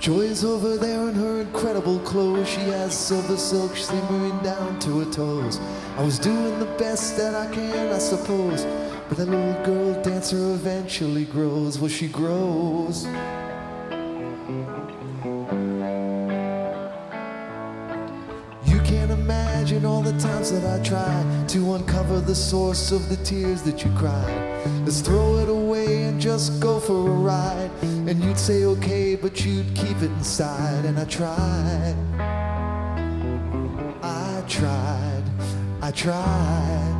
Joy is over there in her incredible clothes. She has silver silk shimmering down to her toes. I was doing the best that I can, I suppose. But that little girl dancer eventually grows. Well, she grows. You can't imagine all the times that I tried to uncover the source of the tears that you cried. Let's throw it away and just go for a ride. And you'd say okay, but you'd keep it inside. And I tried. I tried. I tried.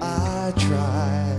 I tried.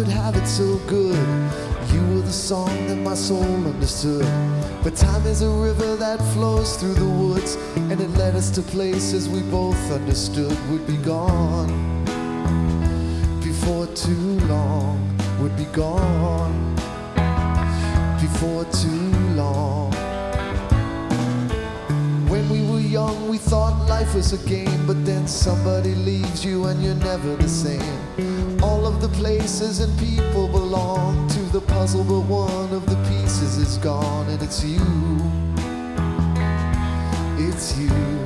Could have it so good. You were the song that my soul understood. But time is a river that flows through the woods, and it led us to places we both understood would be gone. Before too long, would be gone. Before too thought life was a game, but then somebody leaves you and you're never the same. All of the places and people belong to the puzzle, but one of the pieces is gone, and it's you. It's you.